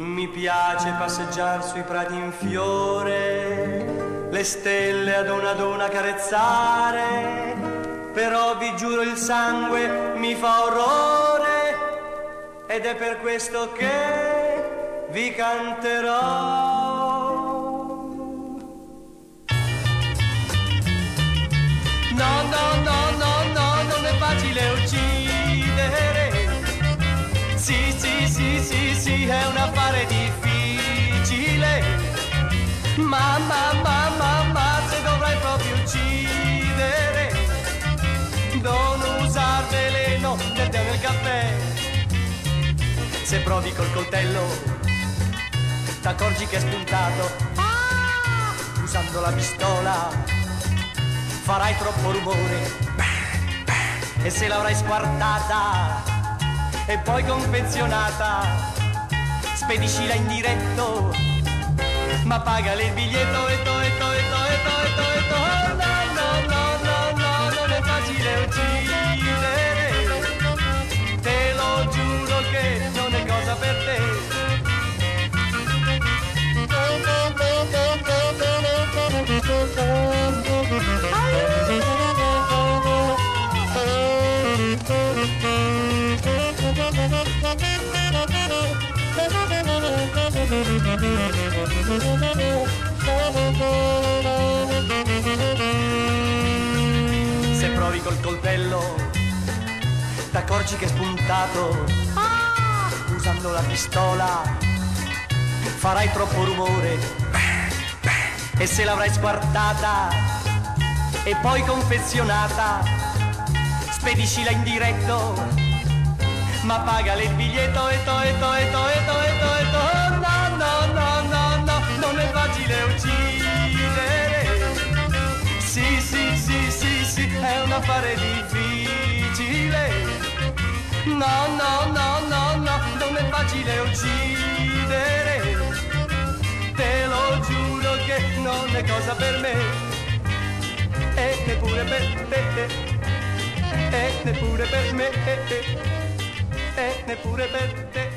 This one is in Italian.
Mi piace passeggiare sui prati in fiore, le stelle ad una ad una carezzare, però vi giuro il sangue mi fa orrore ed è per questo che vi canterò. Sì, sì, sì, sì, è un affare difficile. Ma, ma, ma, ma, ma, se dovrai proprio uccidere, non usar veleno nel tè nel caffè. Se provi col coltello, t'accorgi che è spuntato. Ah! Usando la pistola farai troppo rumore e se l'avrai squartata e poi confezionata. Spediscila in diretto ma pagale il biglietto e to e to e to e to e to e to. No no no no no non è facile uccidere Se provi col coltello, t'accorgi che è spuntato. Ah! Usando la pistola, farai troppo rumore. E se l'avrai squartata e poi confezionata, spediscila in diretto, ma pagale il biglietto e to e to e to e to e to e to. No, no, no, no, no, non è facile uccidere. Sì, sì, sì, sì, sì, è un affare difficile. No, no, no, no, no, non è facile uccidere. Te lo giuro che non è cosa per me. E neppure per te. E neppure per me. E neppure per te.